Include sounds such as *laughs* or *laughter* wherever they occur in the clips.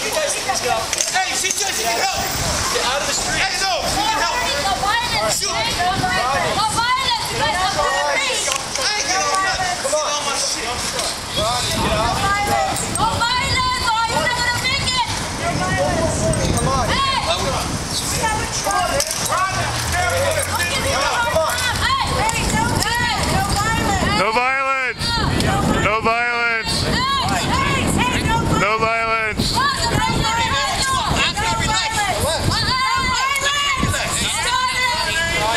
Hey, she said she can help. Get out of the street. Hey, no, she can help. No violence. Shoot. No violence. No violence. You guys have to agree. I ain't get on nothing. Come on. on my shit. No violence. No violence. Or you're not gonna make it. Come on. Hey. We have a truck. Don't give me a hard time. Hey. Hey. No violence. No violence. No violence! No violence! Hey. Hey. Hey. No violence. No violence! What's the problem? No violence. Stop it.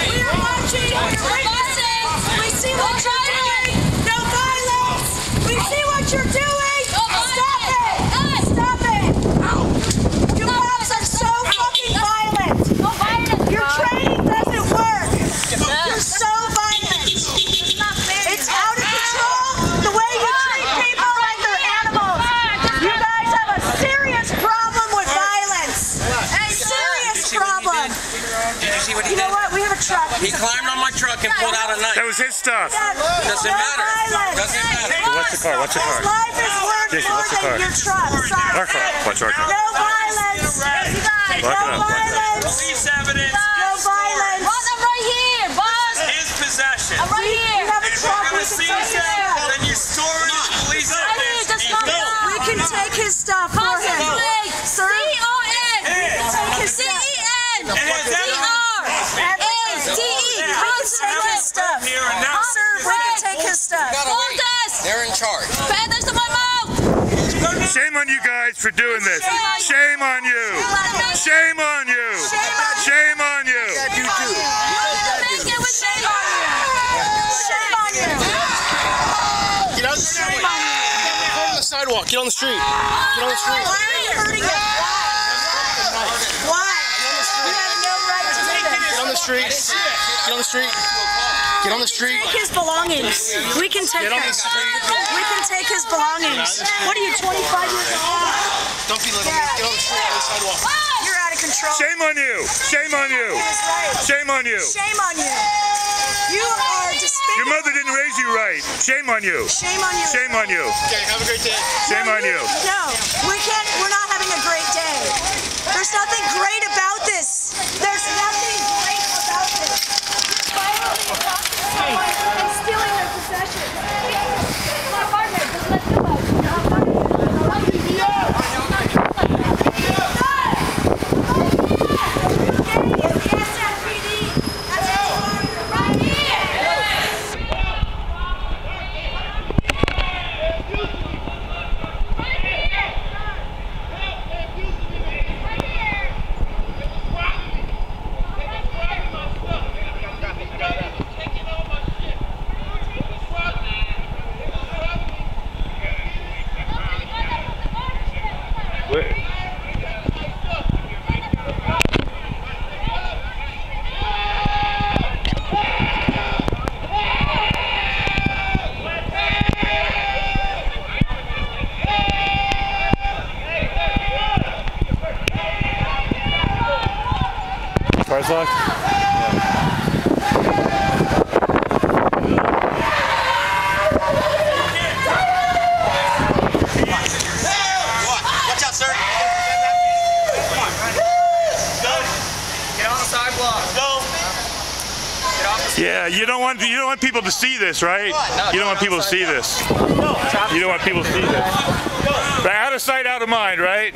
We are watching. We're witnessing. We see what you're doing. No violence. We see what you're doing. Stop it. Stop it. You cops are so fucking violent. No violence. Your training doesn't work. You're so violent. It's out of control. The way you treat people like they're animals. You guys have a serious problem with violence. A serious problem. Did you see what he You know did? what? We have a truck. He climbed on my truck and pulled out a knife. That was his stuff. Doesn't matter. Violence. Doesn't matter. Watch the car, watch the His car. life is worth Jason, more watch the than car. your truck. Sorry. Our car, watch our car. No violence. You guys, no up, lock it up. violence. Police evidence. No violence. Boss, I'm right here, boss. His possession. I'm right We here. have a If truck. you're We gonna can see take his then you store it in police Right here, evidence. just You down. We can take his stuff for him. Concentrate. Sir, C-O-N. take his stuff. C-E-N. And his evidence. We C-R-A-T-E. Can take his stuff. Here and now. Sir, we can take his stuff. Hold us. They're in charge. Feathers to my mouth. Shame on you guys for doing this. Shame on you. Shame on you. Shame on you. You too. Make it with Shame on you. Shame on you. Get out of the street. Get on the sidewalk. Get on the street. Get on the street. Why are you hurting him? Why? You have no right to do this. Get on the street. Get on the street. Get on the street. Take his belongings. We can take Get on them. the street. We can take his belongings. What are you, 25 years old? Don't be little. Get on the street. On the sidewalk. You're out of control. Shame on you. Shame on you. That's right. Shame on you. Shame on you. You are Your mother didn't raise you right. Shame on you. Shame on you. Shame on you. Okay. Have a great day. Shame on you. No, we can't. We're not having a great day. There's nothing great about this. There's nothing great about this. You're violently assaulting someone and stealing their possessions. My partner, just let go of it. Right here. Car's locked? *laughs* Yeah, you don't want you don't want people to see this, right? No, you don't want people to see this. You don't want people to see this. But out of sight, out of mind, right?